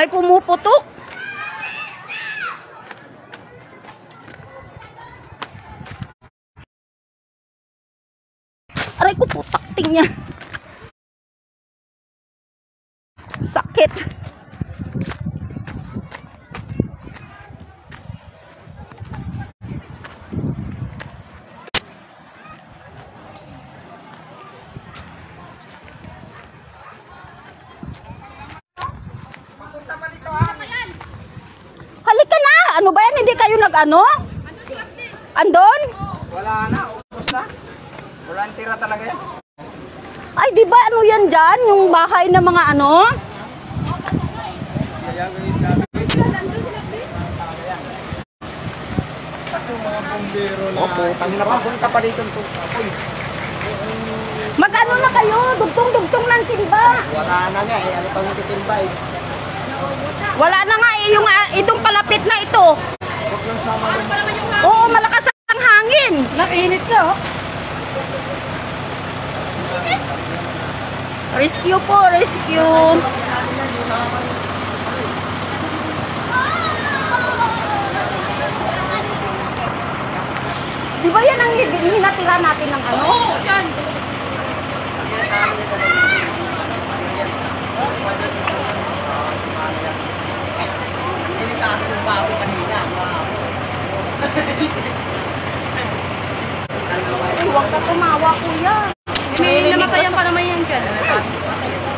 May pumuputok. Nag-ano? Andon? Wala na, ubos na. Wala tira talaga yan. Ay, di ba ano yan dyan? Yung bahay ng mga ano? Opo, tangin na pa. Punta pa dito. Mag-ano na kayo? Dugtong-dugtong ng timba. wala na nga eh. Ano pang titimbay? Wala na nga eh, yung ah, itong palapit na ito. Oo, malakas ang hangin. Nainit ka, oh. Rescue po, rescue. Di ba yan ang hinatira natin ng ano? Oo, yan. Tinitahan yung bako kanina. Uy, huwag ka tumawa, kuya. May namatayan pa naman yan dyan.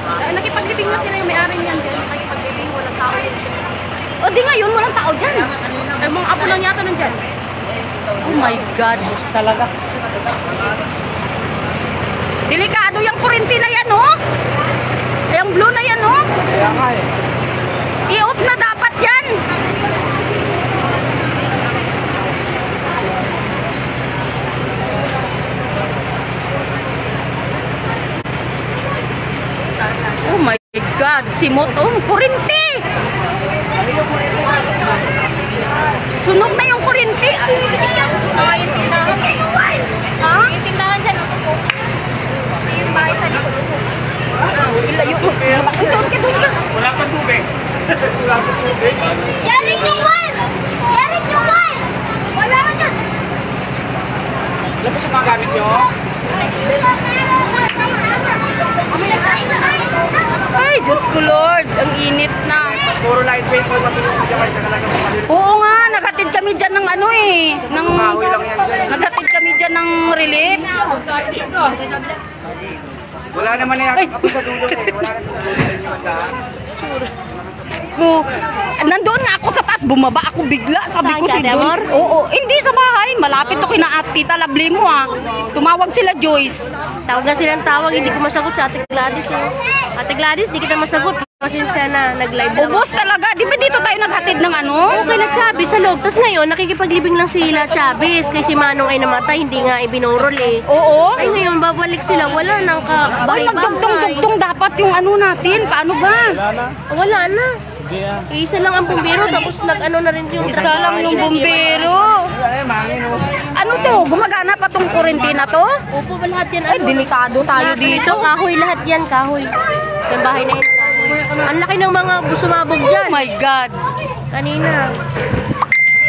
Uh, nakipaglibing na sila yung may-ari niyan dyan. Nakipaglibing, walang tao yan dyan. O di ngayon, walang tao dyan. Ay, mga apo lang yata nandyan. Oh my God. Talaga. Delikado yung kurente na yan, oh. Yung blue na yan, oh. Kaya nga eh. I-off na dapat yan. Oh my God, simot, oh. Kurente. Sunog na yung kurente. Nawa yung tindahan eh. Ha? Yung tindahan dyan, ito po. Hindi yung bahay sa likod ko. Ilayo mo. Ito, ito, ito. Wala kang tubig. Wala kang tubig. Yarin yung wall! Yarin yung wall! Wala ka dyan! Alam mo sa mga gamit nyo? Ay, Diyos ko Lord. Ang init na. Puro lightweight po kasi yung Japan ka talaga. Oo nga, naghatid kami dyan ng ano eh. Ng, yan dyan. naghatid kami dyan ng relief. Wala naman na yan. Ako sa dulo eh. Wala naman yung banda. Ko, nandoon nga ako sa taas, bumaba ako bigla. Sabi ko si Don. Oo, hindi sa bahay. Malapit to kina at tita Labli mo ah. Tumawag sila Joyce. Tawag na silang tawag, hindi ko masagot sa Ate Gladys. Eh. Ate Gladys, di kita masagot. Pasensya na, nag-live lang. Ubus talaga. Di ba dito tayo naghatid ng ano? Okay na Chavez sa loob. Tapos ngayon, nakikipaglibing lang sila Chavez. Kay si Manong ay namatay, hindi nga ibinurol eh. Oo. Ay ngayon, babalik sila. Wala nang ka Ay, magdugtong-dugtong dapat yung ano natin. Paano ba? Wala na. Isa lang ang bumbiro, tapos nag-ano na rin yung Isa lang yung bumbero. Oh. Ano to? Gumagana pa tong kurente na to? Opo, lahat yan. Ay, delikado tayo dito. Kahoy lahat yan, kahoy. Yung bahay na yan, kahoy. Ang laki ng mga sumabog Oh dyan. my God. Kanina.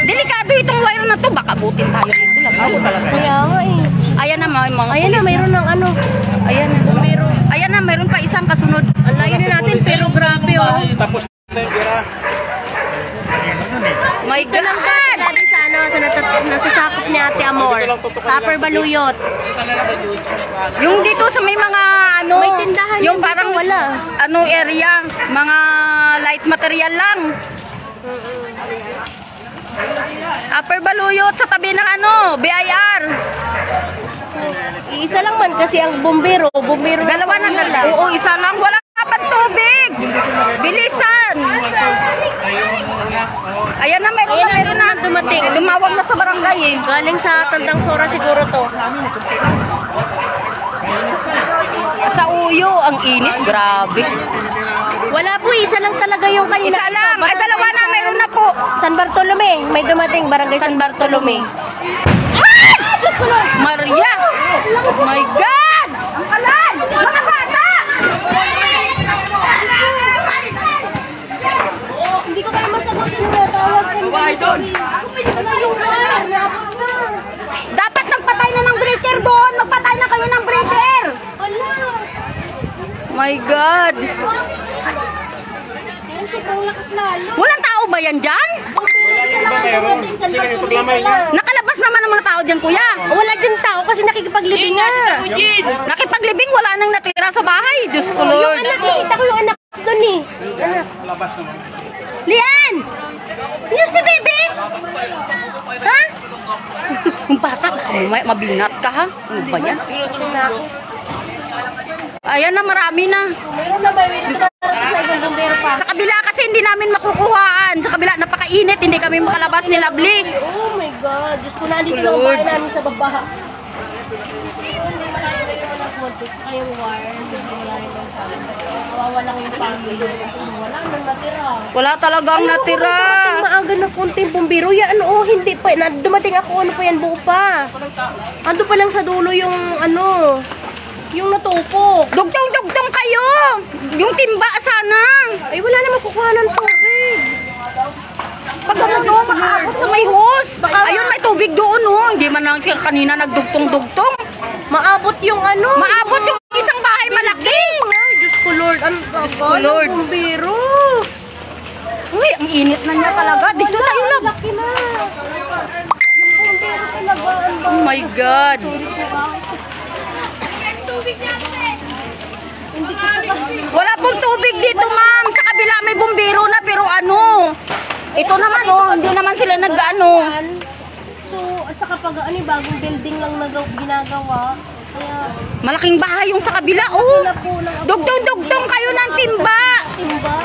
Delikado itong wire na to. Baka butin tayo dito lang. Kaya nga eh. Ayan na, mga, mga Ayan na, mayroon ng ano. Ayan na. Bumbiro. Ayan na, mayroon pa isang kasunod. Ang layo na natin, pero grabe oh. Tapos na yung bira. My God! Grabe sa ano, sa natat nasasakop ni Ate Amor. Tupper Baluyot. Yung dito sa may mga tindahan yung parang wala. ano area, mga light material lang. Upper Baluyot sa tabi ng ano, BIR. Isa lang man kasi ang bumbero. Bumbero Dalawa na dalawa. Oo, isa lang. Wala pa tubig. Bilisan. Ayan na, meron Ayan na, na, meron na. dumating. Dumawag na sa barangay eh. Galing sa Tandang Sora siguro to. Sa uyo, ang init. Grabe. Wala po, isa lang talaga yung kanina. Isa lang. Ay, dalawa na. Meron na po. San Bartolome. May dumating, barangay San Bartolome. Ay! Maria! Oh my God! Ang kalan! Mga bata! bahay doon. Dapat nagpatay na ng breaker doon. Magpatay na kayo ng breaker. Wala. My God. Walang tao ba yan dyan? Yung. Nakalabas naman ang mga tao dyan, kuya. Wala din tao kasi nakikipaglibing nga. Nakipaglibing, wala nang natira sa bahay. Diyos ko, Yung Lord. anak, nakita ko yung anak doon eh. Labas naman. Lian! Yung si Bebe? Ha? Yung bata, mabinat ka, ha? Ano ba yan? Ayan na, marami na. Sa kabila kasi hindi namin makukuhaan. Sa kabila, napakainit. Hindi kami makalabas ni Lovely. Oh my God. Diyos ko, nandito Lord. bahay namin sa baba. Hindi malayo na yung anak mo. Dito kayong wire. Hindi malayo ng family. Kawawa lang yung family. Wala nang natira. Wala talagang natira. Maaga na konting bumbiro. Yan, oh, hindi pa. Dumating ako, ano pa yan, buo pa. Ando pa lang sa dulo yung, ano, yung natupok. Dugtong-dugtong kayo. Yung timba sana. Ay, wala naman kukuha ng tubig. Pag ano doon, makaabot sa may hose. Ayun, may tubig doon, oh. Hindi man lang siya kanina nagdugtong-dugtong. Maabot yung ano. Maabot yung isang bahay malaki. Ay, Diyos ko Lord. Ano Diyos ko, Lord. bumbiro. Uy, ang init na niya talaga. Dito tayo, love. Laki na. Yung bumbiro talaga. Ang Oh my God. Wala pong tubig dito, ma'am. Sa kabila may bumbero na, pero ano? Ito naman, oh. Hindi naman sila nag-ano. So, at saka pag ano, bagong building lang nagaw, ginagawa. Kaya, Malaking bahay yung sa kabila, oh. sila po ng Dugtong-dugtong kayo ng timba. timba.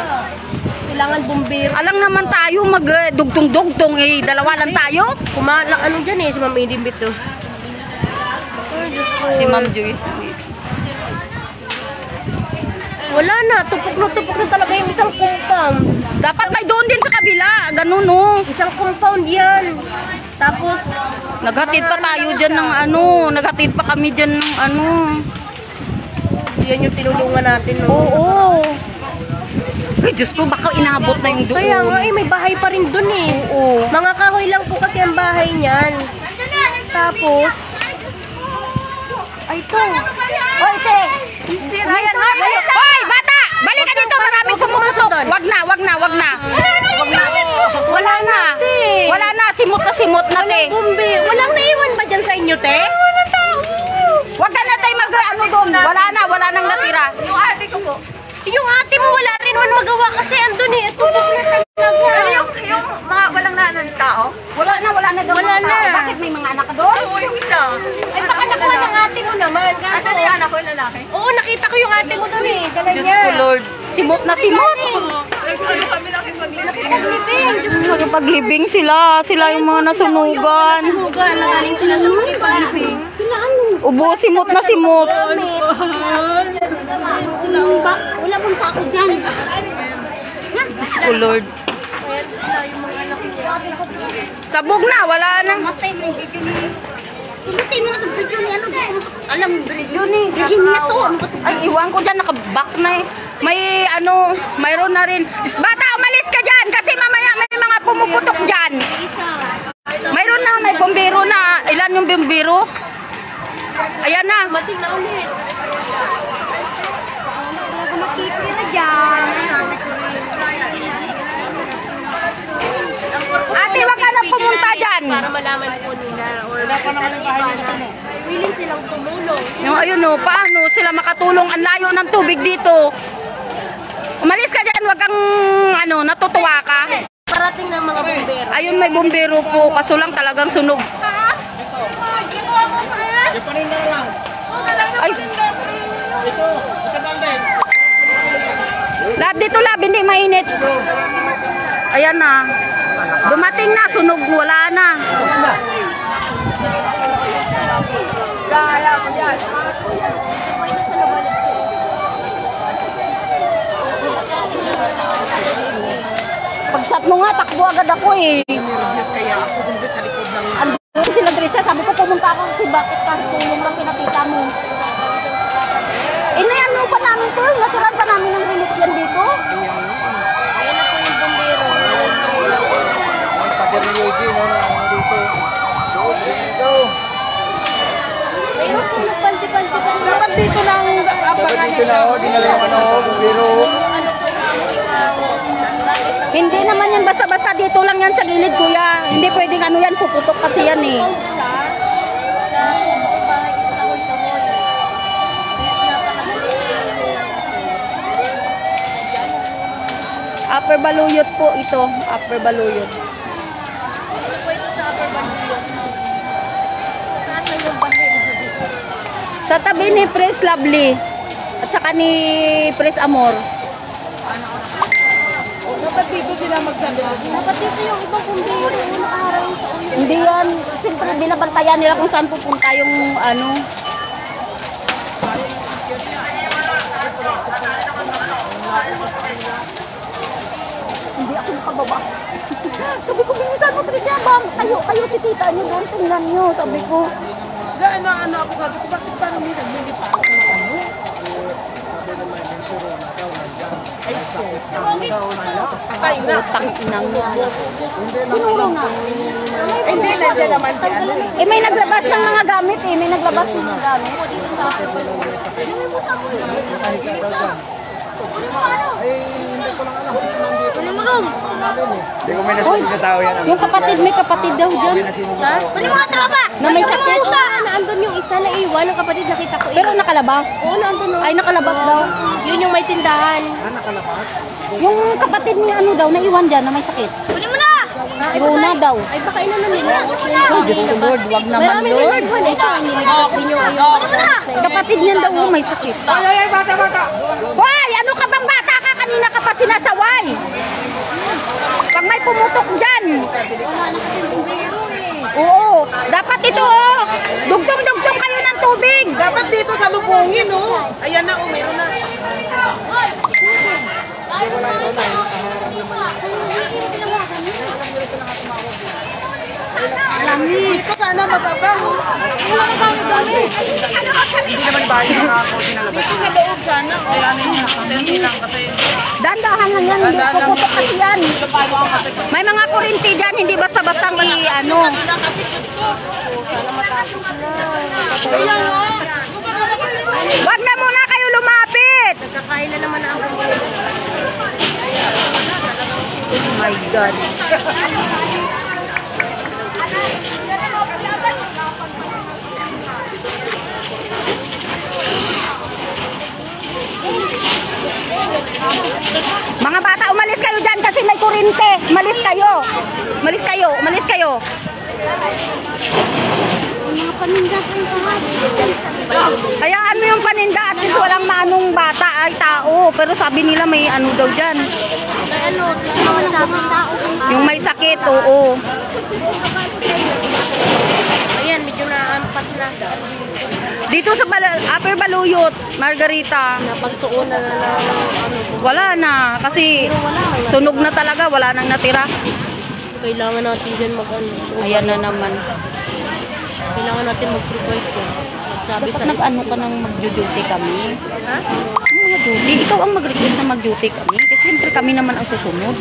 Kailangan bumbiro. Alang naman tayo mag-dugtong-dugtong, eh. Dalawa lang tayo. Kumala, ano dyan eh, si Ma'am Edith Bito. Si Ma'am Joyce. Wala na, tupok na tupok na talaga yung isang compound. Dapat may doon din sa kabila. Ganun, oh. Isang compound yan. Tapos, Naghatid pa tayo dyan ng ano. Naghatid pa kami dyan ng ano. yan yung tinulungan natin. No? Oo. Ay, Diyos ko, baka inabot na yung doon. Kaya nga eh, may bahay pa rin dun eh. Oo. Mga kahoy lang po kasi ang bahay niyan. Tapos, ay to. Oy, te! Si Ryan, Hoy, Hoy, bata! Balik ka dito, maraming pumuputok. Wag na, wag na, wag na. Wag na. Wala na. Wala na, simot na simot na, te. Bumbi, walang naiwan ba dyan sa inyo, te? Walang tao. Wag ka na tayo mag, ano doon. Wala na, wala nang natira. Yung ate ko po. Yung ate mo wala rin man magawa kasi andun eh. Tupok na talaga. yung, yung mga walang na tao? Wala na, wala na daw Wala mga tao. na. Bakit may mga anak doon? Oo, yung isa. Ay, baka nakuha ng ate mo naman. Kaso, Asan yung anak ko, yung lalaki? Oo, nakita ko yung ate mo dun eh. Dala Diyos niya. ko, Lord. Simot na simot. Nakapaglibing sila. Sila yung mga nasunugan. Ubo, simot na simot. Wala pong tao dyan. Diyos ko, Lord. Sabog na, wala na. Matay mo yung video ni... Pulutin mo itong video ni ano. Alam mo, video ni... Bigyan niya to. Ano ba to? Ay, iwan ko dyan, nakaback na eh. May ano, mayroon na rin. Bata, umalis ka dyan kasi mamaya may mga pumuputok dyan. Mayroon na, may bombero na. Ilan yung bombero? Ayan na. Mating na ulit. Bago makitira dyan. Ate, wag ka na pumunta dyan. Para malaman po nila. Or makita ng iba na willing silang tumulong. Yung ayun o, paano sila makatulong? Ang layo ng tubig dito. Umalis ka dyan, wag kang ano, natutuwa ka. Parating ng mga bumbero. Ayun, may bombero po, kaso lang talagang sunog. Ay, lab dito lab, hindi mainit. Ayan na. Dumating na, sunog, wala na. Pag-chat mo nga, takbo agad ako eh. Kaya ako sundot sa likod ng... Andun sila Teresa, sabi ko pumunta ako kasi bakit kasi tulong lang pinakita mo. Inaano pa namin to, nasuran pa namin ng relief yan dito. Ayun no, na ano dito. Doon, dito. Ayun nagpanti-panti ka. Dapat dito lang Dapat dito na ako, dinala yung ano, pero Hindi naman yan basta-basta dito lang yan sa gilid kuya. Hindi pwedeng ano yan, puputok kasi yan eh. Upper Baluyot po ito, Upper Baluyot. Sa tabi ni Pres Lovely at saka ni Pres Amor. Dapat dito yung ibang bumbiro. Nakaharang sa ulo. Hindi yan. Siyempre, binabantayan nila kung saan pupunta yung ano. Hindi ako nakababa. Sabi ko, binisan mo, Tricia, bang? Tayo, kayo si tita niyo doon. Tingnan niyo. Sabi ko, Dahil na ano ako sabi ko, bakit parang minsan hindi pa ako ng ano? Patay na. utang inang niya. Sinuro na. Hindi, nandiyan naman si ano. Eh, may naglabas ng mga gamit eh. May naglabas ng mga gamit. hindi ko may nasunod na tao yan. Yung kapatid, may kapatid daw dyan. Tao. Ano mga tropa? Na may sakit. Naandun yung isa na iwan, ang kapatid nakita ko. Pero nakalabas. Oo, naandun no. Ay, nakalabas daw. Yun yung may tindahan. Yung kapatid ni ano daw, naiwan dyan na may sakit. Kunin mo na! Rona daw. Ay, baka ina na nila. Ay, Diyos ko, Lord, wag naman, Lord. Ito, nilagay nyo. Kapatid niyan daw may sakit. Ay, ay, ay, bata, bata! Hoy, ano ka bang bata ka? Kanina ka pa sinasaway. Pag may pumutok dyan. Oo, dapat ito oh. Dugtong-dugtong kayo ng tubig. Dapat dito sa lubungin, oh. Ayan na, oh, meron na. Dito sana mag-abang. Hindi naman bahay na ako sinalabas. Dito sa loob sana. Wala na yung nakatenti lang kasi. Dandahan lang yan, hindi puputok kasi yan. May mga kurinti dyan, hindi basta-bastang i ano. Wala kasi gusto. Kaya nga. Wag na muna kayo lumapit. Kakain na naman ang Oh my God. Mga bata, umalis kayo dyan kasi may kurinte. Umalis kayo. Umalis kayo. Umalis kayo. mga paninda yung Hayaan mo yung paninda at least walang manong bata ay tao. Pero sabi nila may ano daw dyan. Ano, daming tao. Yung may sakit, oo. Ayan, medyo naampat na. Dito sa Bal- Upper Baluyot, Margarita, Napagtuon na na lang. Ano, wala na. Kasi sunog na talaga, wala nang natira. kailangan natin dyan mag ano. Ayan na naman. Kailangan natin mag-provide ko. Sabi Dapat nag-ano ka nang mag-duty kami. Ha? Yung mga duty, ikaw ang mag-request na mag-duty kami. Kasi siyempre kami naman ang susunod.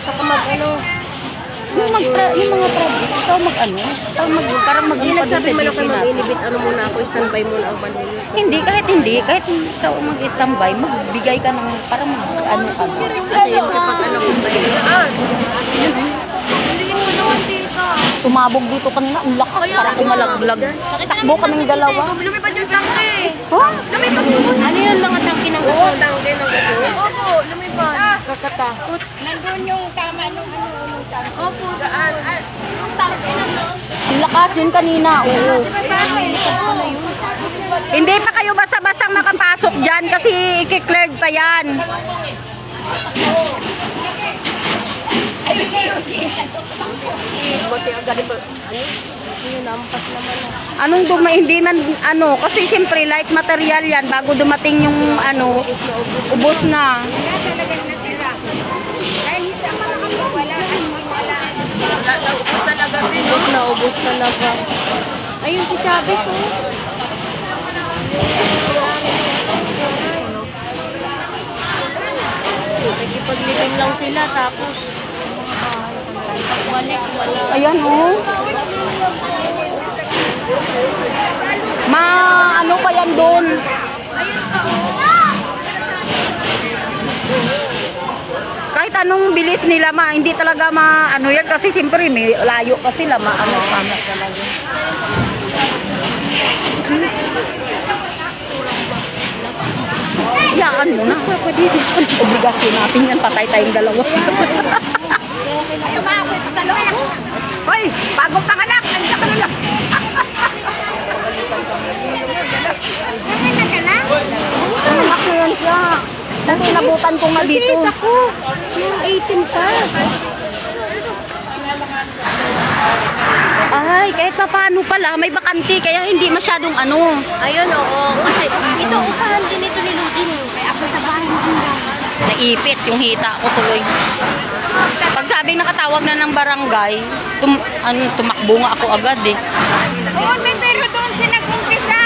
Saka mag ano. Yung, mag yung mga project, ikaw mag-ano, ikaw mag, parang Hindi mag-ano nagsabi sa mo lang kayo mag-inibit. Ano muna ako, standby muna ang bandila. Hindi, kahit hindi, kahit ikaw mag-standby, magbigay ka ng, parang mag-ano ka. Kasi yung kapag ano kung tayo. Tumabog dito kanina, ang lakas, para kumalaglag. Takbo kaming dalawa. Lumipad yung tangke. Ha? Lumipad yung Ano yun mga tangke ng gasol? Oo, tangke ng gasol. Opo, lumipad. Kakatakot. Nandun yung tama nung ano. Opo, daan. Ang lakas yun kanina, oo. Hindi pa kayo basta-bastang makapasok dyan kasi ikikleared pa yan. Ano? Ah. Anong duma, hindi man, ano, kasi siyempre light material yan bago dumating yung, ano, ubos na. Ubus na, ubus talaga. Ayun si Chavez, oh. Nakikipaglibing lang sila, tapos Balik, wala. Ayan, oh. Ma, ano pa yan doon? Kahit anong bilis nila, ma, hindi talaga ma, ano yan, kasi siyempre may layo pa sila, ma, ano pa. Yaan mo na. Obligasyon natin yan, patay tayong dalawa. Hoy, bagong panganak, nandiyan ka na lang. Anak ko yan siya. Dati nabutan ko nga dito. Sis, ako. Yung 18 pa. Ay, kahit pa paano pala, may bakante, kaya hindi masyadong ano. Ayun, oo. Kasi ito, upahan din ito ni Ludin. Kaya ako sa bahay mo Naipit yung hita ko tuloy. Pag sabing nakatawag na ng barangay, tum ano, tumakbo nga ako agad eh. Oo, may pero doon siya nag-umpisa.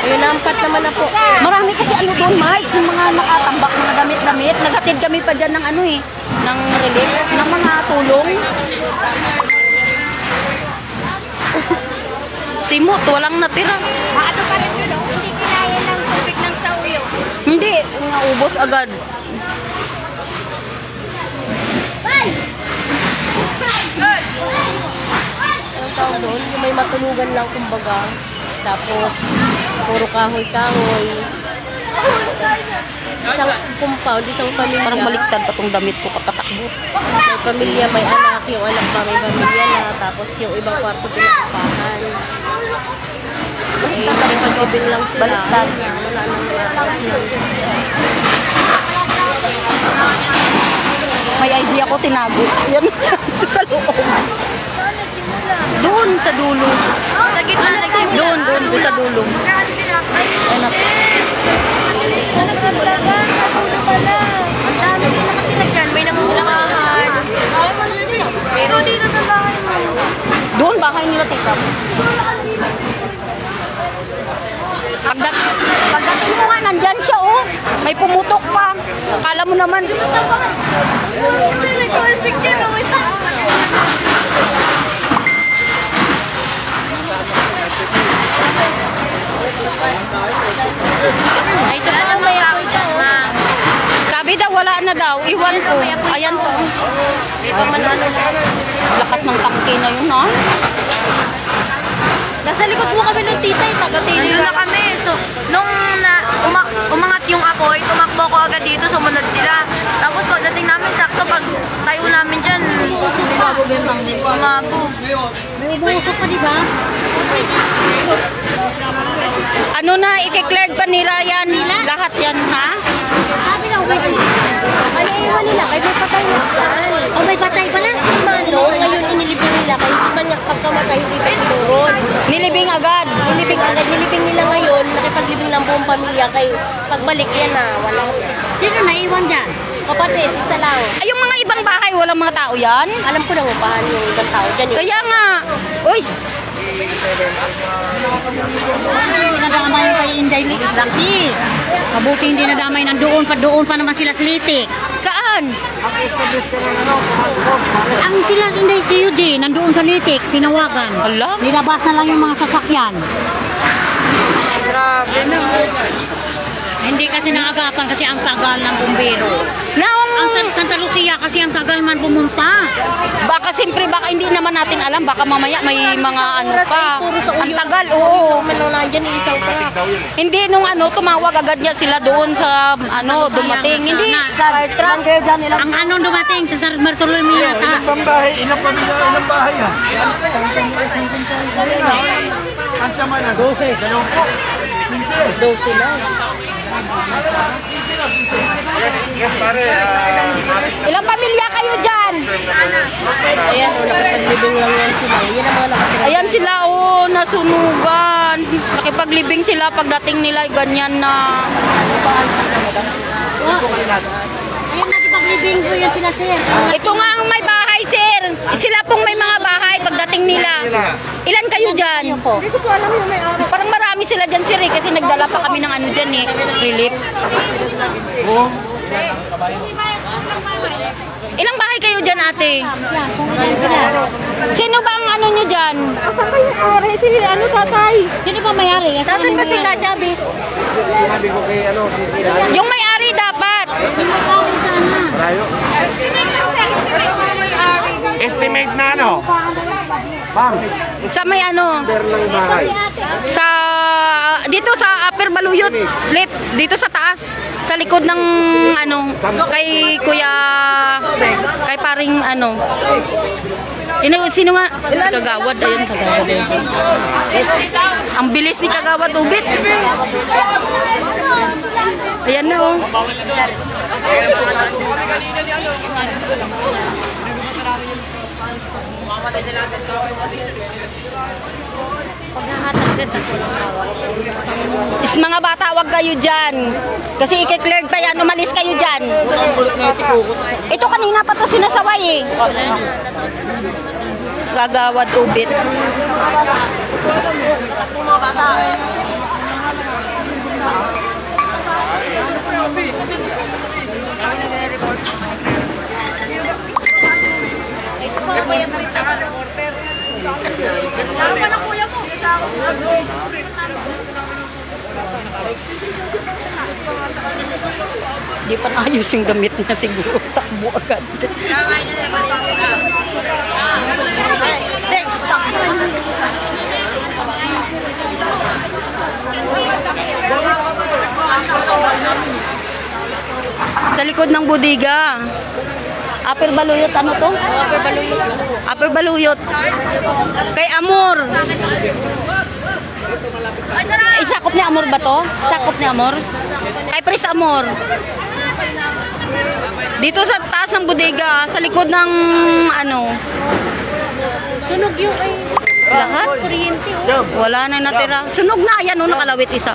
Ayun, nampat naman na po. Marami kasi ano doon, Mike, yung mga nakatambak mga damit-damit. Naghatid kami pa dyan ng ano eh, ng relief, ng mga tulong. Simot, walang natira. Maano pa rin yun, oh. hindi kinaya ng tubig ng sauyo. Hindi, naubos agad. Anong tawag doon? Yung may matulugan lang, kumbaga. Tapos, puro kahoy-kahoy. Isang compound, isang pamilya. Parang baliktad pa tong damit ko katatakbo. May pamilya, may anak. Yung anak ba may pamilya na. Tapos yung ibang kwarto pinakapahan. Eh, pagkabing lang sila. Baliktad. Wala nang May idea ko, tinago. Yan, sa loob. Doon, sa dulo. Nagsimula. Doon, doon, doon sa dulo. Ayun na. Sa nagsimulaga, sa dulo pala. Ang dami din nakatira dyan, may namumulahan. Pero dito sa bahay mo. Doon, bahay nila, tita. Pagdat pagdating mo nga, nandyan siya, oh. May pumutok pa. Akala mo naman. May call picture na may Ay, ito pa may ako dyan. Sabi daw, wala na daw. Iwan ko. Ayan po. Di ba manalo na? Lakas ng tangke na yun, ha? Nasa likod mo kami ng tita, eh, taga-tili Nandun na kami. So, nung na, uma, umangat yung apoy, tumakbo ko agad dito, sumunod sila. Tapos pagdating namin, sakto pag tayo namin dyan, umabo. May ubusok pa, di ba? Ano na, ikikleared pa nila yan. Lahat yan, ha? Sabi na, may Ano iwan nila? Kaya may patay na dyan. Oh, may patay pala? Mano, ngayon inilibing nila. Kaya hindi man niya pagkamatay, hindi pa tinuron. Nilibing agad. Nilibing agad, nilibing nila ngayon. Nakipaglibing ng buong pamilya. Kaya pagbalik yan na, wala. Sino naiwan dyan? Kapatid, isa lang. Ay, yung mga ibang bahay, walang mga tao yan? Alam ko na upahan yung ibang tao dyan. Yung Kaya nga. Uy, Nadamay kay Inday Lixi. Mabuti hindi nadamay nandoon pa doon pa naman sila Slitix. saan? Ang sila Inday si Eugene nandoon sa Litix, sinawagan. Ala? Nilabas na lang yung mga sasakyan. Grabe na. Hindi kasi naagapan kasi ang tagal ng bumbero. Naong, Ang San- Santa Lucia kasi ang tagal man pumunta. baka siyempre, baka hindi naman natin alam. Baka mamaya may mga ano pa. Ang tagal, oo. lang. Hindi nung ano, tumawag agad niya sila doon sa ano, dumating. Hindi, sa truck. Ang anong dumating sa San Bartolome yata. Ilang bahay, ilang pamilya, ilang bahay ah. Ang sama na, 12. Ganun po. Yes, pare. Ilang pamilya kayo dyan? Ayan, o, lang yan sila. Yan ang mga nakatira. Ayan sila, oh, nasunugan. Nakipaglibing sila pagdating nila, ganyan na. Ayun, nakipaglibing ko yan sila sir. Ito nga ang may bahay, sir. Sila pong may mga bahay pagdating nila. Ilan kayo dyan? Hindi ko pa alam yung may araw. Parang marami sila dyan, sir, eh, kasi nagdala pa kami ng ano dyan, eh, relief. Ilang bahay kayo dyan, ate? Sino ba ang ano nyo dyan? Asan kayo ari? Si ano tatay? Sino ba may-ari? Nasaan ba si? Kajabi? Ano. Yung may-ari dapat. May-ari sana. Malayo. Estimate na ano? Ma'am, Sa may ano? per ng bahay. Sa dito sa Upper Baluyot, left dito sa taas, sa likod ng ano kay Kuya kay paring ano. Sino, sino nga? Si Kagawad, ayun, Kagawad. Ang bilis ni Kagawad Ubit. Ayan na, oh. Is mga bata, wag kayo dyan. Kasi i-cleared pa yan, umalis kayo dyan. Ito kanina pa to sinasaway eh. Gagawad ubit. Di pa naayos yung gamit niya siguro. Takbo agad. Sa likod ng budiga. Upper Baluyot, ano to? Upper Baluyot. Upper Baluyot. Kay Amor. Eh, sakop ni Amor ba to? Sakop ni Amor? Kay Pris Amor. Dito sa taas ng bodega, sa likod ng ano, Sunog yung ay lahat. kuryente oh. Wala na natira. Sunog na, yan, oh, nakalawit isa.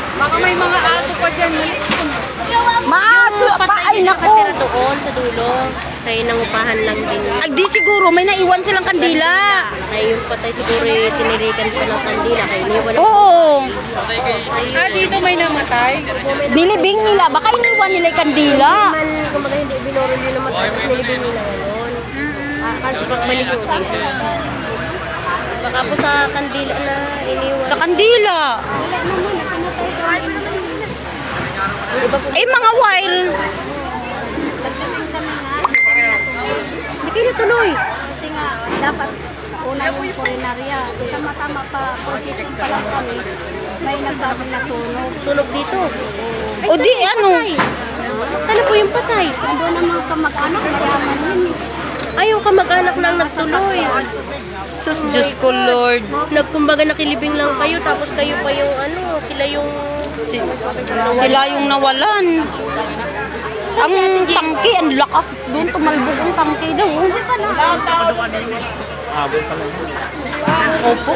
Baka may mga aso pa dyan. Maaso pa, ay nako. doon sa dulo. Kayo nangupahan lang din. Ay, di siguro, may naiwan silang kandila. Ay, yung patay siguro eh, tinirikan pa ng kandila. Kayo iniwan Oo. Ah, dito may namatay? Nilibing nila, baka iniwan nila yung kandila. Man, kumbaga hindi binoro naman tapos nilibing nila yun. Ah, kasi pagbalik ko. Baka po sa kandila na iniwan. Sa kandila. Eh, mga wild. Hindi kayo natuloy. Kasi nga, dapat una yung kulinarya. Tama-tama pa, processing pa lang kami. May nagsabi na sunog. Tunog dito. O di, ano? Ano po yung patay? Ando na mga kamag-anak, mayaman yun. Ayaw ka mag-anak lang nagtuloy. Sus, Diyos ko, Lord. Nagkumbaga nakilibing lang kayo tapos kayo pa yung ano, sila yung Si, sila yung nawalan. Ang tangke, ang lakas. Doon tumalbog ang tangke daw. oh. Opo.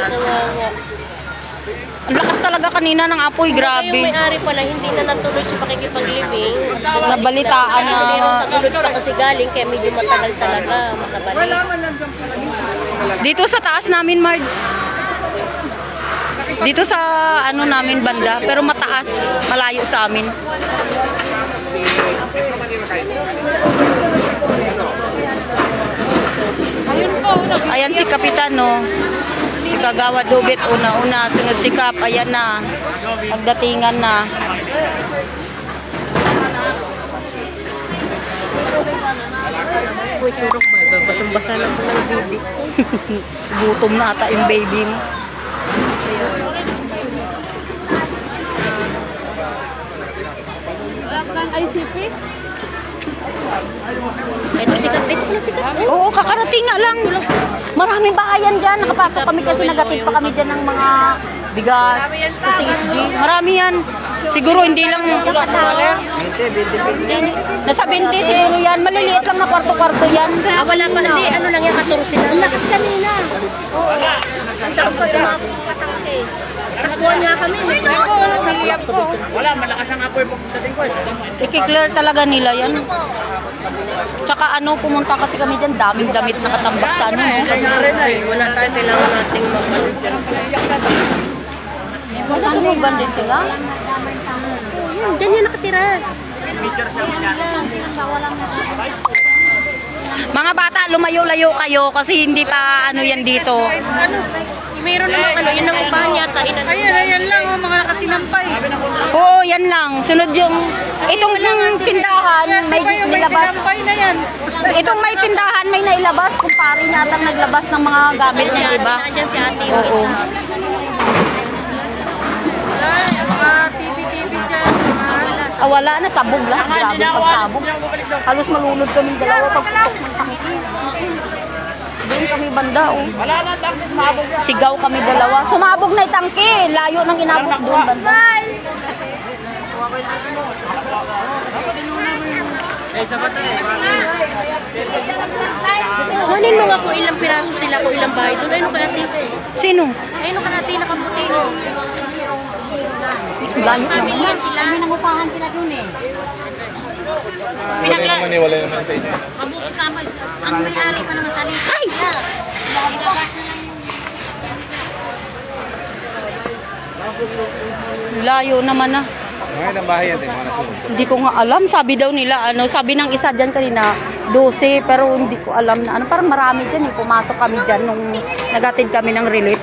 Ang lakas talaga kanina ng apoy, yung grabe. may-ari pala hindi na natuloy sa pakikipaglibing. Nabalitaan na tulod pa kasi galing kaya medyo matagal talaga makabalik. Dito sa taas namin, Marge. Dito sa ano namin banda, pero mataas, malayo sa amin. Ayan si Kapitan, no. Si Kagawa Dubit, una-una. Sunod si Kap, ayan na. Pagdatingan na. Uy, turok ba? Basang-basa lang po ng bibi. Gutom na ata yung baby mo. Ito sikat. Ito na sikat. Oo, kakarating nga lang. Maraming bahayan dyan. Nakapasok kami kasi nagatid pa kami dyan ng mga bigas sa CSG. Marami yan. Siguro hindi lang Hindi, Nasa 20 siguro yan. Maliliit lang na kwarto-kwarto yan. Ah, wala pa. Hindi, ano lang yan, 14 lang. Lakas kanina. Oo. Ang pa sa mga patangke. Buwan nga kami. Niliyap ko. Wala, malakas ang apoy pagdating ko. eh. Ikiklear talaga nila yan. Tsaka ano, pumunta kasi kami dyan, daming damit nakatambak sa ano, no? Wala tayo, kailangan nating mag Sumugan din sila. Yun, dyan yan nakatira. Mga bata, lumayo-layo kayo kasi hindi pa ano yan dito. Mayroon namang ano, yun ang upahan yata. Inan Ayan, ayan lang, oh, mga nakasinampay. Oo, yan lang. Sunod yung, itong tindahan, may nilabas. Sinampay na yan. Itong may tindahan, may nailabas. Kung pari natang naglabas ng mga gamit ng iba. Nandiyan si ate. Oo. Ah, wala na, sabog lahat. Grabe pag sabog. Halos malulod kami dalawa pagputok ng tangki. Doon kami banda, oh. Wala na, tapos mabog. Sigaw kami dalawa. Sumabog na yung tangke. Layo nang inabot doon banda. Kunin mo nga kung ilang piraso sila, kung ilang bahay. Doon, ayun ka ate. Sino? Ayun ka ate, nakaputi. no? Layo naman. Kami nangupahan sila dun eh. Wala naman eh, wala naman sa inyo. Mabuti ka mo. Ang may-ari pa naman sa lisa. Ay! Layo naman na. Mga ilang bahay yan, mga nasunod. Hindi ko nga alam. Sabi daw nila, ano, sabi ng isa dyan kanina, 12, pero hindi ko alam na ano. Parang marami dyan eh. Pumasok kami dyan nung nagatid kami ng relief.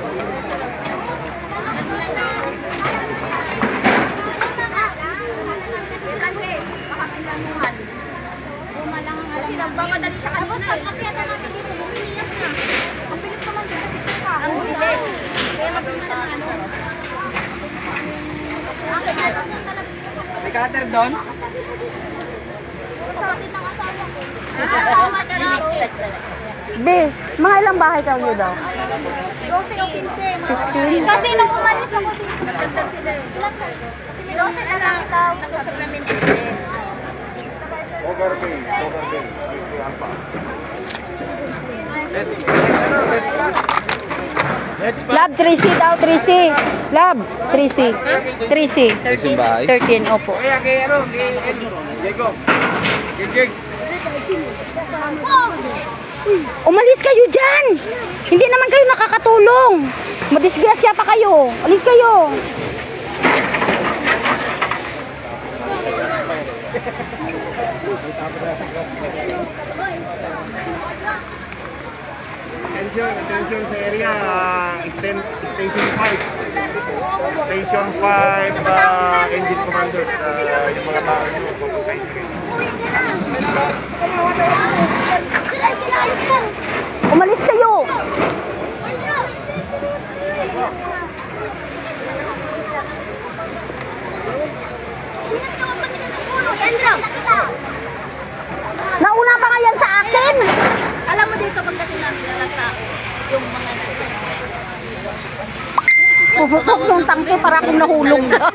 Kasi nagmamadali siya kanina. Tapos pag-akyatan natin dito, bumiliyap na. Ang bilis naman dito. Ang bilis. Kaya mabilis siya na ano. Doon? Kapatid ng asawa ko. Asawa niya lang. Be, mga ilang bahay kayo daw? 12 o 15. Kasi nung umalis ako dito, nagdagdag sila eh. Ilan ka? Kasi may 12 na lang. Nagsabi namin dito eh. Overpay, overpay. Lab, 3C daw, 3C. Lab, 3C. 3C. Isang bahay? 13, opo. Kaya kay ano, kay Edu. Diego. Gig, gig. Umalis kayo dyan! Hindi naman kayo nakakatulong. Madisgrasya pa kayo. Alis kayo. Attention, attention sa area. ah, extend, station 5. Station 5, uh, engine commanders. ah, yung mga tao nyo, pupunta yung Umalis kayo. Nauna pa nga yan sa akin. Alam mo dito, pagdating namin ng tao, yung mga Puputok yung tangke para akong nahulog sa...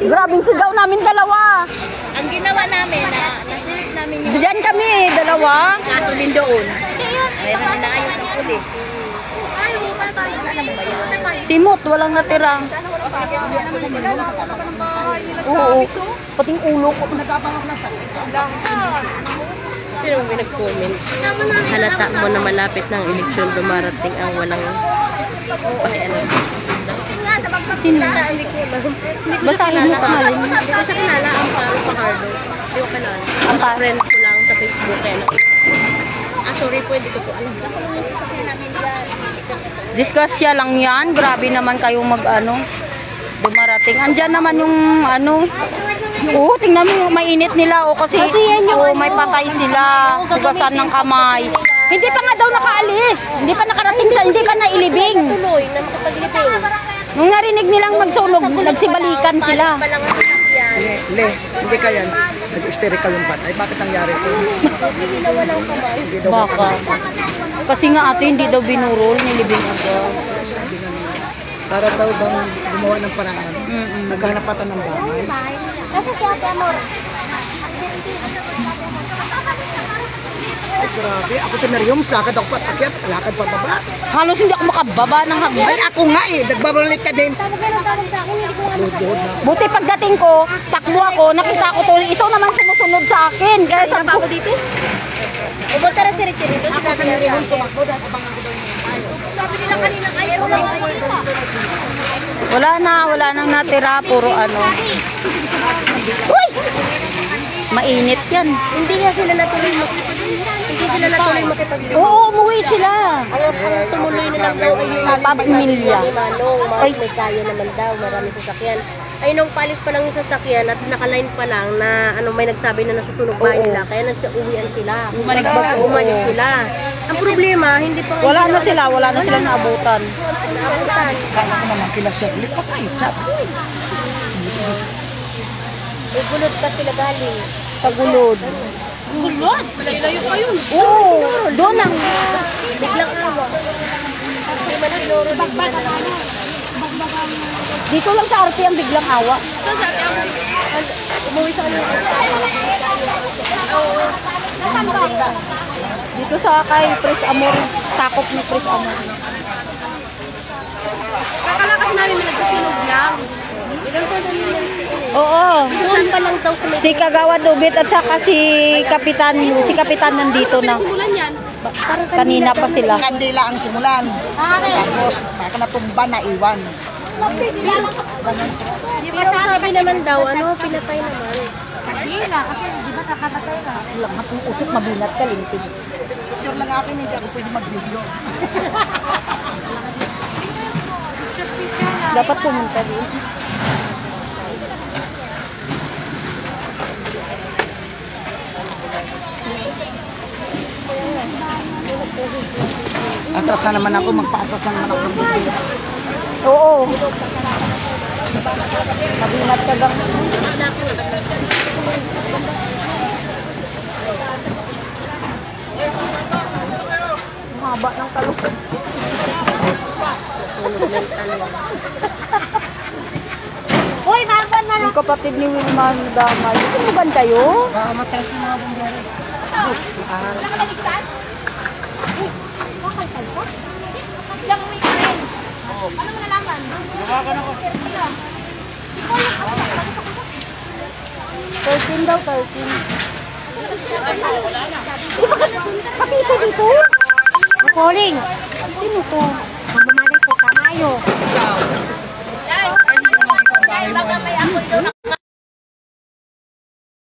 Grabing sigaw namin dalawa. Ang ginawa namin, na nasilip namin yung Diyan kami, dalawa. kaso din doon. Mayroon na inaayos ng pulis. Simot, walang natira. Oo. Pati yung ulo ko. Sino may nag-comment? Halata mo na malapit ng eleksyon dumarating ang walang pakialam. Sino? Basahin mo pangalan niya. Hindi ko siya kilala ang Paro Pacardo. Hindi ko kilala. Ang Amparo? friend ko lang sa Facebook kaya nakita ko. Ah, sorry po, hindi ko po alam. Disgrasya lang yan. Grabe naman kayong mag ano. Dumarating. Andyan naman yung ano. Oo, tingnan mo yung mainit nila. O kasi, oo, may patay sila. Hugasan ng kamay. Hindi pa nga daw nakaalis. Hindi pa nakarating sa, hindi pa nailibing. Tuloy na makapaglibing. Nung narinig nilang magsunog, nagsibalikan sila. Le, hindi ka yan. Nag-hysterical yung patay. Bakit nangyari ito? Hindi daw Baka. Kasi nga ate, hindi daw binurol, nilibing agad. Para daw bang gumawa ng paraan. Mm-mm. Naghanap ata ng bahay. Kasi si Ate Amor, grabe. Ako sa Meriums, lakad ako patakyat, lakad pa baba. Halos hindi ako makababa ng hagdan. Ay, ako nga eh, nagbabalik ka din. Ka sa. Buti pagdating ko, takbo ako, nakita ko to, ito naman sumusunod sa akin. Kaya sabi ko dito. Pumunta na si Richie dito. Ako sa Meriums, tumakbo dahil abangan ko daw. Sabi nila kanina. Wala na, wala nang natira, puro ano. Uy! Mainit yan. Hindi nga sila natuloy mak- hindi sila natuloy makipag Oo, umuwi sila. ang, ang tumuloy nilang daw ay yung Pamilya. Manong, Ay. may, kaya naman daw, marami sasakyan. Ay nung palis pa lang yung sasakyan at nakaline pa lang na ano may nagsabi na nasusunog bahay nila, kaya nagsa-uwian sila. Mag-umanin sila. Ang problema, hindi pa Wala na sila, wala na silang naabutan. Kala ko naman kila Chef Lit, patay, sabi ko eh. May gulod pa sila galing. Sa gulod. Gulod? Malayo pa yun. Oo, doon ang... Biglang awa. Dito. Dito lang sa RP ang biglang awa. Umuwi sa kanya. Dito sa kay Pres Amor, sakop ni Pres Amor. Kakalakas namin may nagsisilog lang. Oo. Doon pa lang daw may Si Kagawa Dubit at saka si Kapitan, si Kapitan nandito na. Simulan yan. Kanina pa sila. Kandila ang simulan. Tapos, baka natumba na iwan. Ganun. Pero sabi naman daw, ano, pinatay naman. Lang ang usok mabinat ka lintig. Picture lang akin, hindi ako pwede mag-video. Dapat pumunta din. Atras na naman ako, magpa-atras na naman ako. Oo. Mabinat ka bang? Ang haba ng talok. Uy, maban na Yung kapatid ni Wilman Damay. Sino ba kayo? Makamatay sa mga bumbero. Lang may kain. Ano mo nalaman? Thirteen daw, thirteen. Pati ito dito? Calling. Sino to? Kamayo. Ay, baka may ako doon.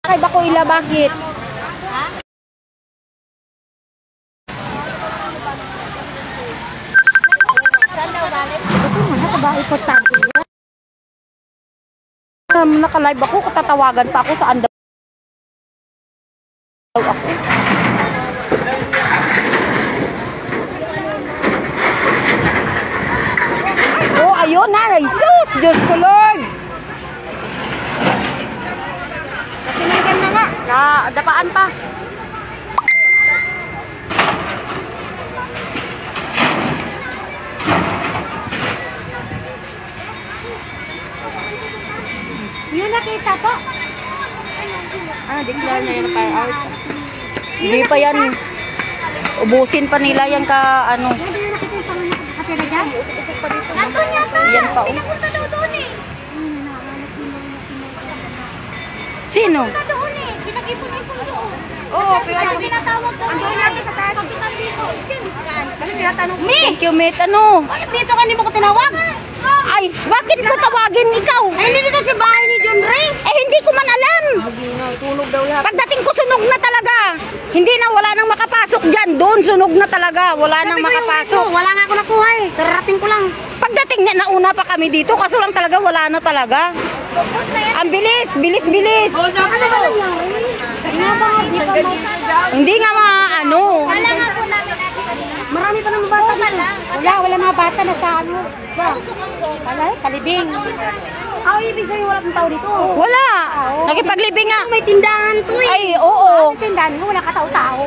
Kay Bakoila, bakit? Saan daw galing? Um, naka-live ako, katatawagan pa ako saan daw ako. Oh, ayun na, Jesus! Diyos ko, Lord! Nasinugan na nga, na dapaan pa. Yun nakita po. Ah, declare na yan fire out. Hindi pa yan. Ubusin pa nila yan ka, ano, Nandun yata. yan pa. Oh. Punta daw doon eh. Sino? Punta doon eh. Pinag-ipon-ipon doon. Oo, Kaya kaya pinatawag ko. Andun natin sa taas. Kapitan dito. Ano tinatanong? Thank you, mate. Ano? Bakit dito ka hindi mo ko tinawag? Ay, bakit ko tawagin ikaw? Ay, hindi dito sa bahay Ray. Eh, hindi ko man alam. tulog daw lahat. Pagdating ko, sunog na talaga. Hindi na, wala nang makapasok dyan. Doon, sunog na talaga. Wala nang makapasok. Wala nga ako nakuha eh. Kararating ko lang. Pagdating niya, nauna pa kami dito. Kaso lang talaga, wala na talaga. Ang bilis, bilis, bilis. Ano ba nangyari? Hindi nga mga ano. Wala nga po namin. Marami pa naman bata. Wala, wala mga bata na sa ano. Wala, palibing. Ah, ibig sabihin wala pang tao dito. Wala. Nakipaglibing nga. May tindahan to eh. Ay, oo. May tindahan mo, wala katao-tao.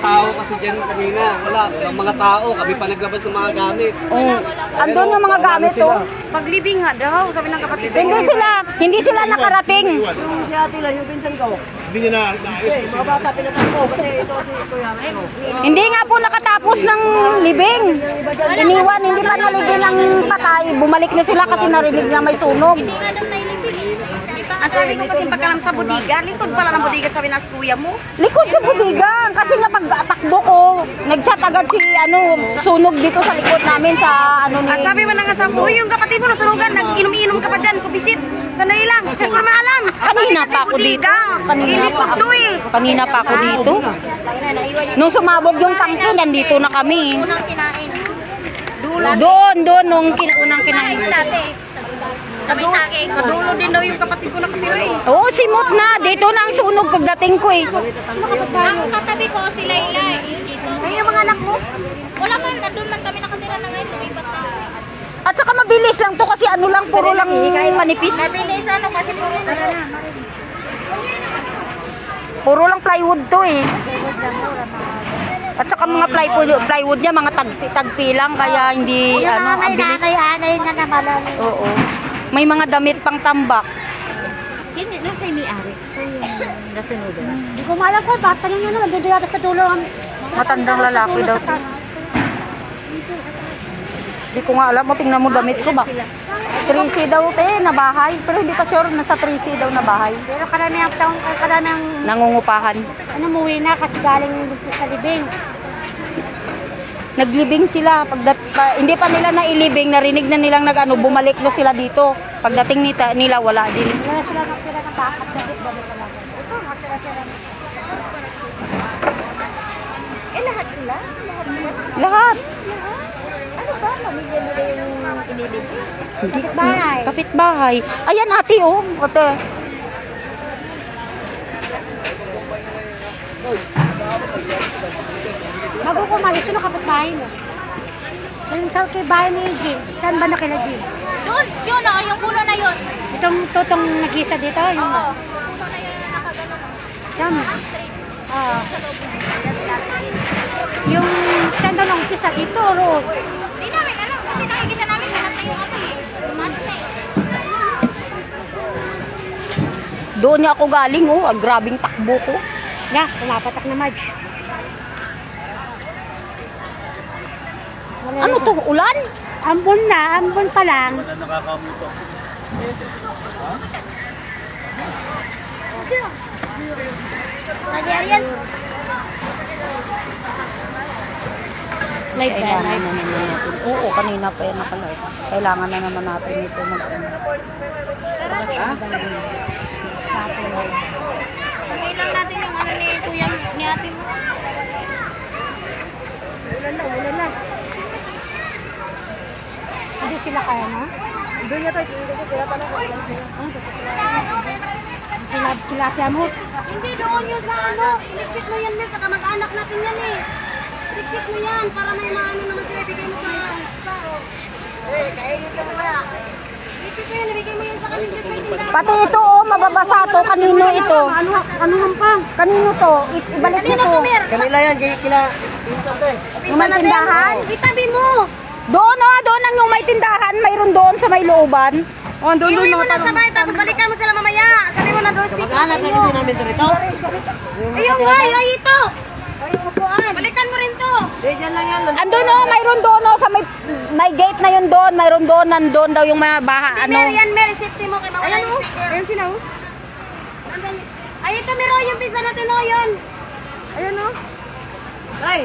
Tao kasi dyan kanina. Wala. Walang mga tao. Kami pa naglabas ng mga gamit. Oh. Andun yung mga gamit to. Paglibing nga daw, sabi ng kapatid. Hindi sila, hindi sila nakarating. Yung si ate lang, yung pinsan ko. Hindi niya na naayos. Mga bata pinatakbo kasi ito si Kuya. Ano? Hindi nga po nakatapos ng libing. Iniwan, hindi pa nalibing ang patay. Bumalik na sila kasi narinig na may tunog. Ang sabi ko kasi pagkalam sa budiga, likod pala ng budiga sabi ng kuya mo. Likod sa budigang. Kasi nga pag-atakbo ko, nag-chat agad si ano, sunog dito sa likod namin sa ano ni... Ang sabi mo ng asawa ko, yung kapatid mo nasunugan, nag-inom-inom ka pa dyan, kubisit. Sanay lang, hindi ko naman alam. Kanina pa ako dito. Kanina pa eh. Kanina pa ako dito. Nung sumabog yung tangke, nandito na kami. Doon, doon, nung kin- unang kinain. Sa may saging. Sa dulo din daw yung kapatid ko nakatira eh. Oo, simot na. Dito na ang sunog pagdating ko eh. Ang katabi ko si Layla, yung dito. Kayo yung mga anak mo? Wala man, nandun man kami nakatira na ngayon, lumipat na. At saka mabilis lang to kasi ano lang, puro lang manipis. Mabilis ano kasi puro na Puro lang plywood to eh. At saka mga plywood, plywood niya, mga tagpi, tagpi lang, kaya hindi, ano, ang bilis. anay na naman. Oo. May mga damit pang tambak. Hindi, nasa may-ari. Hindi ko malam ko, bata lang yun naman. Dito yata sa dulo. ang- Matandang lalaki daw. Hindi ko nga alam mo, tingnan mo damit ko ba? 3C daw te, na bahay. Pero hindi pa sure, nasa 3C daw na bahay. Pero karamihan taong, karamihan Nangungupahan. ano, muwi na kasi galing sa libing. Naglibing sila. Pagdat, pa, hindi pa nila nailibing, narinig na nilang nag, ano, bumalik na sila dito. Pagdating nita, nila, wala din. Wala sila nakatira ng bakat na dito. Dami talaga. Ito, mga sila-sila. Eh, lahat sila? Lahat. Ano ba? Pamilya nila yung inilibig? Kapitbahay. Kapitbahay. Ayan ate, oh. Ate. Umalis, sino kapitbahay mo? Yung sa kay bahay ni Jim. Saan ba na kila Jim? Doon, yun o, yung puno na yun. Itong totong nag-isa dito? Yung, Oo. Puno na yun na nakaganon. Saan? Ah. yung saan daw nang umpisa dito? Road. Hindi namin alam kasi nakikita namin lahat na yung ano eh. Tumas na eh. Doon niya ako galing, oh. Ang grabing takbo ko. Ya, pumapatak na Madge. Ano to? Ulan? Ambon na, ambon pa lang. Nagyari yan. Live ba? Kailangan na naman natin. Oo, kanina pa yan nakalive. Kailangan na naman natin ito mag Pagay lang natin yung ano ni kuya, ni ate mo. Hindi sila kaya na? Sila, sila siya mo. Hindi doon yun sa ano. Iligpit mo yan Mel, sa kamag-anak natin yan eh. Iligpit mo yan para may maano naman sila ibigay mo sa. Eh, kainin ka mo kaya. Iligpit mo yan, ibigay mo yan sa tindahan. Pati ito, oh, mababasa to. Kanino ito? Ano, ano lang pa? Kanino to? Ibalik Kanino nyo to, to. Mer? Kanila yan, kaya kila pinsan to eh. Pinsan natin. tindahan? Itabi mo. Doon, oh, doon ang yung may tindahan. Mayroon doon sa may looban. Oh, doon, Iuwi mo na sa bahay, tapos balikan mo sila mamaya. Sabi mo na doon, speaker sa Mag-anak na inyo. kasi namin to rito. Ayun nga, ay ito. Balikan mo rin to. Eh, dyan lang yan. Andun, oh, mayroon doon, oh, sa may, may gate na yun doon. Mayroon doon, nandun daw yung mga baha, ano. Mer, yan, Mer, safety mo kay mawala yung speaker. Ayun sila, oh. Nandun yun. Ay, ito, Mer, oh, yung pinsan natin, oh, yun. Ayun, oh. Ay,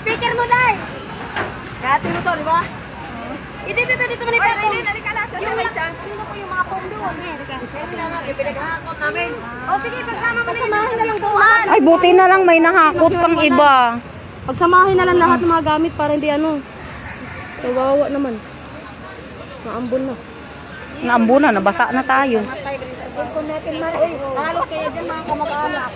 Speaker mo, Day. Kati mo to, di ba? Ito, ito, ito, dito mo na yung phone. Yung mga, sino po yung mga phone doon? Eh, pinaghahakot namin. O, sige, pagsama mo na yun. Pagsamahin na lang doon. Ay, buti na lang may nahakot pang iba. Pagsamahin na lang lahat ng mga gamit para hindi ano. Kawawa naman. Maambon na. Naambo na, nabasa na tayo. Halos kayo dyan, mga kamag-anak.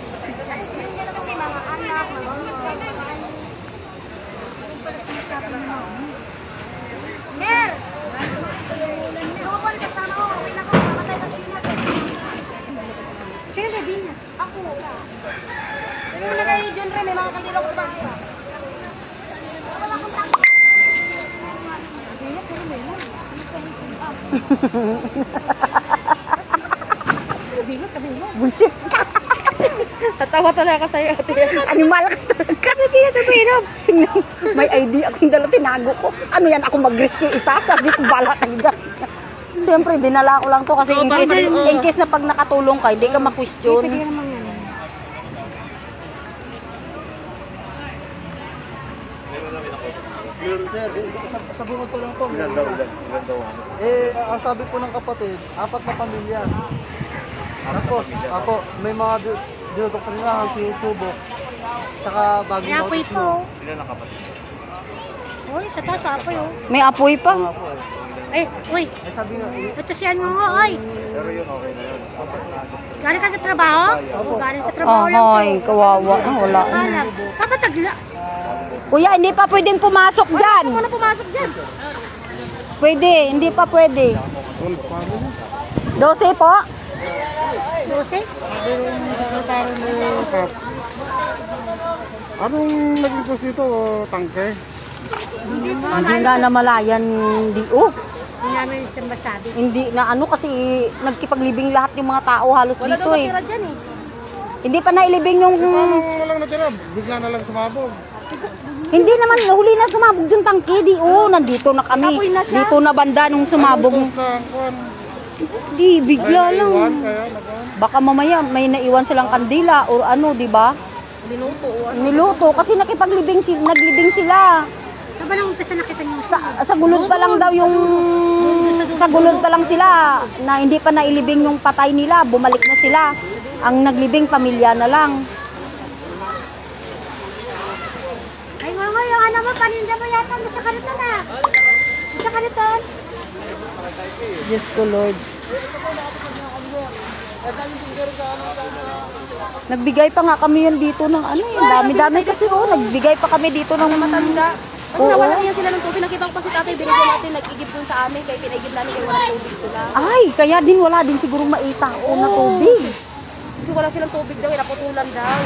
Mer! Double kasama ko. Uwi na ko. Mamatay na sila. Sino din niya? Ako. Sabi mo na kayo dyan rin. May mga kaldero ko sa bahay. Busit ka. Tatawa talaga sa'yo, ate. Animal ka talaga. Hindi na pinap. May ID akong dala, tinago ko. Ano yan, ako mag-rescue isa? Sabi ko, bala dyan. Siyempre, dinala ko lang to kasi in case, in case na pag nakatulong ka, hindi ka ma-question. Meron sir, eh, sa, sa bungod ko lang po. Ilan daw, ilan, ilan daw? Eh, ang sabi po ng kapatid, apat na pamilya. Ako, ako, may mga dinodoktrinahan, sinusubok. Tsaka bagong Apoy bautismo. po. Ilan ang kapatid? Uy, sa taas apoy oh. May apoy pa. Mga po eh. Ay, uy, Ay sabi nga, eh, ito si ano nga, ay. Pero yun, okay na yun. Galing ka sa trabaho? Oo, galing sa trabaho lang. Ay, kawawa. Ah, wala. Alam. Dapat tagla. Kuya, hindi pa pwedeng pumasok dyan. Ano pumasok dyan? Pwede, hindi pa pwede. 12 po? 12? Sekretary ni Kap. Anong naging post dito? Tangke? Hindi na namalayan, hindi. Oh, Hindi namin siya masabi. hindi na ano kasi nagkipaglibing lahat yung mga tao halos Wala dito daw eh. matira dyan eh. Hindi pa nailibing yung... Paano walang natira? Bigla na lang sumabog. Hindi naman, huli na sumabog yung tangke. Di, oh, nandito na kami. Na siya. Dito na banda nung sumabog. Post na. Di, bigla Ay, lang. nag Baka mamaya may naiwan silang kandila or ano, di ba? Binuto. Niluto kasi nakipaglibing sila, naglibing sila. Saan ba nang umpisa nakita niyo? Sa, sa gulod pa lang daw yung sa gulod pa lang sila na hindi pa nailibing yung patay nila, bumalik na sila. Ang naglibing pamilya na lang. Ay, nga, yung ano mo, paninda mo yata mo sa kariton ah. Sa kariton. Diyos ko Lord. Nagbigay pa nga kami yan dito ng ano eh. Dami-dami kasi oh. Nagbigay pa kami dito ng matanda. Pag nawala yan sila ng tubig, nakita ko pa si tatay, binigyan natin, nag-igib dun sa amin, kaya pinaigib namin kaya walang tubig sila. Ay, kaya din wala din siguro maita o na tubig. Kasi wala silang tubig daw, naputulan daw.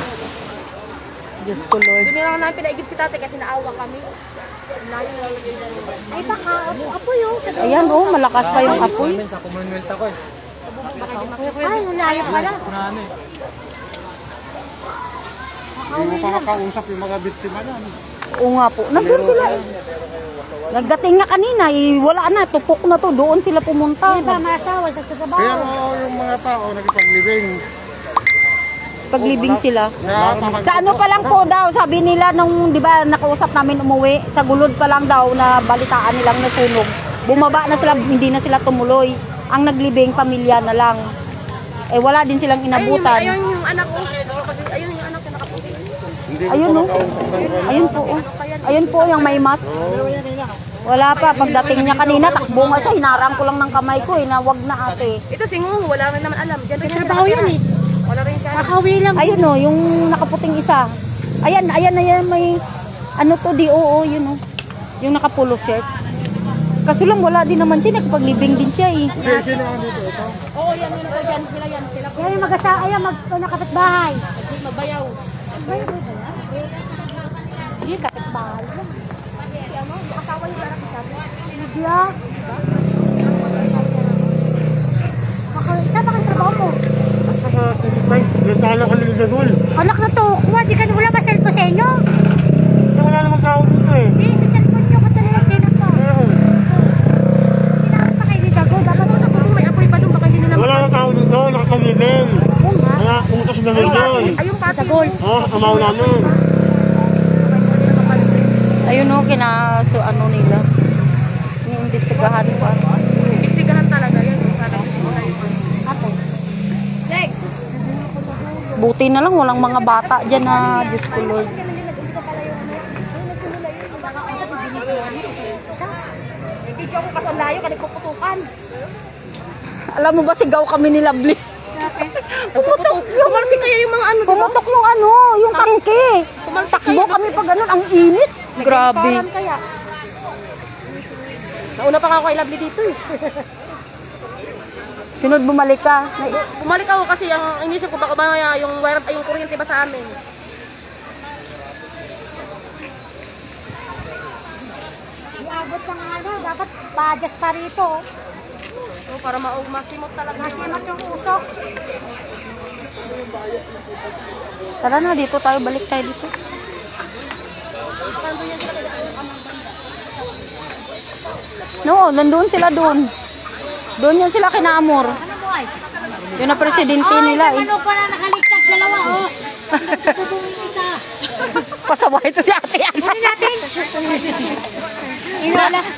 Diyos ko Lord. Doon na lang namin pinaigib si tatay kasi naawa kami. Ay, baka, apo yun. Ayan oh, malakas pa yung apoy. Ay, layo pala. Hindi mo pa yung mga biktima niyan. Oo nga po. Nandun sila eh. Nagdating nga kanina eh, wala na, tupok na to. Doon sila pumunta. Ay, ba, masawa, sa trabaho. Pero yung mga tao nakipaglibing. Paglibing sila. Sa ano pa lang po daw, sabi nila nung, di ba, nakausap namin umuwi, sa gulod pa lang daw na balitaan nilang nasunog. Bumaba na sila, hindi na sila tumuloy. Ang naglibing, pamilya na lang. Eh, wala din silang Ayun inabutan. ayun yung anak ko. Ayun yung anak ko nakaputi. Ayun, no? ano. Ayun po, oh. Ayun po, yung may mask. Wala pa, pagdating niya kanina, takbo nga siya, hinarang ko lang ng kamay ko eh, na wag na ate. Ito si Ngungu, wala rin naman alam. Diyan Trabaho yan eh. Kakawi lang. Ayun oh, yung nakaputing isa. Ayan, ayan, ayan, may ano to, di oo, yun oh. Yung nakapulo shirt. Kaso lang wala din naman siya, nagpaglibing din siya eh. Sino ang dito? Ito? Oo, yan, yan, yan, yan, sila yan. Sila Kaya yung mag-asa, ay, mag, nakapit-bahay. Hindi mabayaw. Hindi, kapit-bahay lang. Ano, asawa yung anak tatay. Lydia. Baka, ba kang trabaho mo? Sa Pilipay, nagtala ka ng ganun. Anak na to, kuha, di ka wala ba cellphone sa inyo? Eh, Wala namang tao dito eh. Hindi, sa cellphone nyo ka talaga tinan to. Eh, Kailangan pa kayo ni dapat ito Kung may apoy pa doon, baka hindi nila Wala nang tao dito, nakakalitin. Kaya utos na rin yun. Ay, yung pati. Oh, namin. Ayun oh, kina, so ano nila. Iniimbestigahan pa. Istigahan talaga yan. Yung tatay yung Apo. Buti na lang, walang mga bata dyan na, Diyos ko Lord. Video ako kasi ang layo, kanil puputukan. Alam mo ba, sigaw kami ni Lovely. Pumutok yung, Kumalsi kaya yung mga ano, di ba? pumutok yung ano, yung tangke. Takbo kami pag ganun, ang init. Grabe. Nauna pa nga ako kay Lovely dito eh. Sunod bumalik ka. Bumalik ako kasi ang inisip ko baka ba yung wire, yung kuryente ba sa amin. Iabot ng ano, dapat pajas pa rito. So, para ma masimot talaga. Masimot yung usok. Tara na, dito tayo. Balik tayo dito. No, nandun sila doon. Doon yun sila kinaamor. Yun na presidente nila eh. Ano pala nakaligtas dalawa, oh. Pasaway ito si ate. Kunin natin.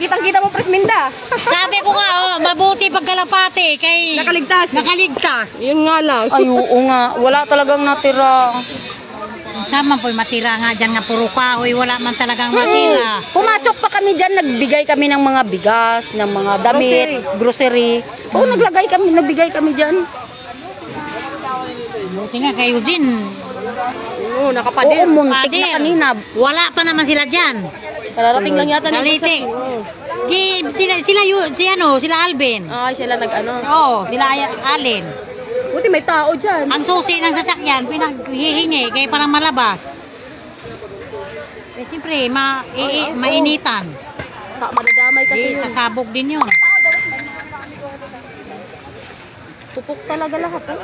Kitang-kita mo, Presminda. Sabi ko nga, oh, mabuti pagkalapate kay... Nakaligtas. Nakaligtas. Yun nga lang. Ay, oo nga. Wala talagang natira. Sama po matira nga dyan nga puro kahoy, wala man talagang matira. Pumasok pa kami dyan, nagbigay kami ng mga bigas, ng mga damit, grocery. Oo, naglagay kami, nagbigay kami dyan. Buti nga kay Eugene. Oo, nakapadir. Oo, muntik Padir. na kanina. Wala pa naman sila dyan. Kararating lang yata Kalitik. Sila, sila, yu- si ano, sila Alvin. Ay, sila nag-ano. Oo, sila Alin. Buti may tao dyan. Ang susi ng sasakyan, pinaghihingi, kaya parang malabas. Eh, siyempre, ma, i, i- mainitan. Ta, madadamay kasi Kasi yun. sasabog din yun. Pupok talaga lahat. Eh.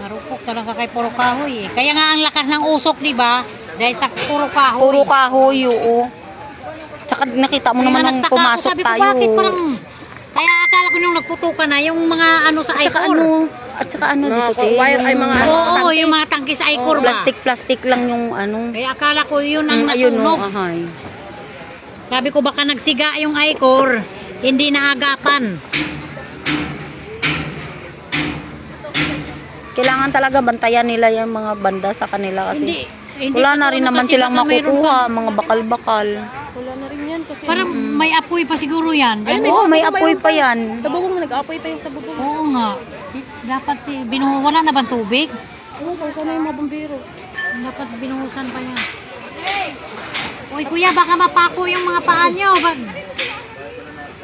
Marupok talaga kay puro kahoy eh. Kaya nga ang lakas ng usok, di ba? Dahil sa puro kahoy. Puro kahoy, oo. Tsaka nakita mo Kaya naman nung nagtaka ako, pumasok sabi ko, tayo. bakit parang... Kaya akala ko nung nagputukan na, yung mga ano sa Icor. ano, at saka ano Mga dito, te, wire ay mga Oo, tangke. yung mga tangke sa Icor ba? plastic-plastic lang yung ano. Kaya akala ko yun ang Mm, ayun, no, nasunog. ahay. Sabi ko baka nagsiga yung Icor, hindi naagapan. Kailangan talaga bantayan nila yung mga banda sa kanila kasi Hindi, hindi wala na rin naman silang makukuha, pa- mga bakal-bakal. Wala na rin yan kasi. Parang may apoy pa siguro yan. Ay, Oo, may apoy pa yan. Sa bubong, nag-apoy pa yung sa bubong. Oo nga. Dapat eh, binuhu, wala na bang tubig? Oo, kung saan na yung mga bombero. Dapat binuhusan pa yan. Uy kuya, baka mapako yung mga paa nyo. Wag.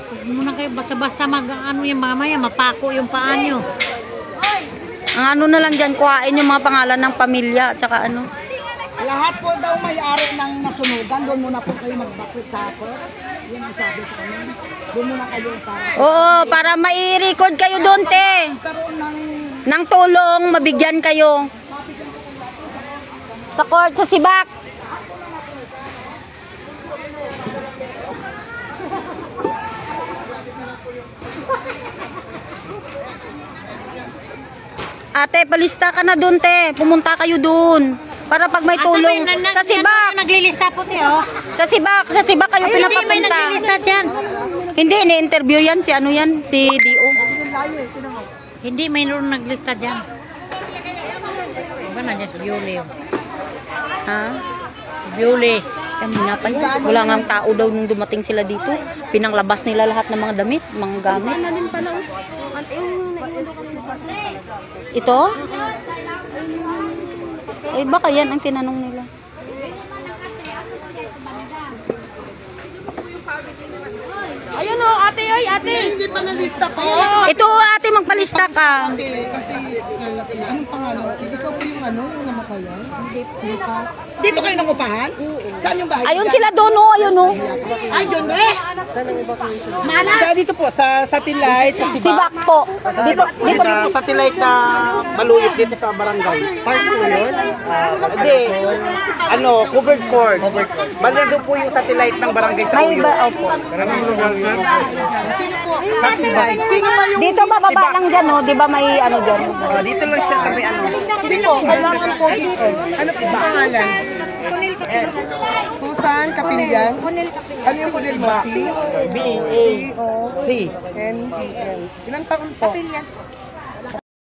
Huwag muna kayo basta-basta mag ano yung mamaya, mapako yung paa nyo. Ang ano na lang dyan, kuhain yung mga pangalan ng pamilya at saka ano. Lahat po daw may-ari ng nasunugan, doon muna po kayo magbakit sa ako. Yan ang sabi sa amin. Doon muna kayo para Oo, para mai-record kayo doon, te. karoon ng Nang tulong, mabigyan kayo. Sa court, sa sibak. Ate, palista ka na doon, te. Pumunta kayo doon. Para pag may tulong. Sa sibak. Naglilista po tiyo. Sa sibak. Sa sibak kayo Hindi, may pinapapunta. naglilista dyan. Hindi, ini-interview yan. Si ano yan? Si D.O. Hindi, mayroon naglista dyan. Diba nandiyan si Bioli? Ha? Si Bioli. Kanina pa yan. Wala nga tao daw nung dumating sila dito. Pinanglabas nila lahat ng mga damit, mga gamit. Ito? Eh, baka yan ang tinanong nila. Ayun o, ate, oy, ate. Hindi pa nalista po. Ito, ate, magpalista ka. Ate, kasi anong pangalan? Ikaw po yung ano, yung namatayan? Hindi po. Dito kayo nangupahan? Oo. Saan yung bahay? Ayun sila doon, oh. Ayun, oh. Ay, yun eh! Sa dito po, sa satellite, sa Sibak po. Dito, dito. Sa satellite na maluyot dito sa barangay. Park po yun? Hindi, ano, covered court. Banda doon po yung satellite ng barangay sa May Uyo. ba, opo. Satellite. Sino ba yung... Dito, bababa lang dyan, oh. Di ba may ano dyan? Ah, dito lang siya sa may ano. Hindi po, kailangan po dito. Ano po ang pangalan? Susan Kapilyan. Ano yung kunil mo? C? B, A, C. N, E, L. Ilang taon po?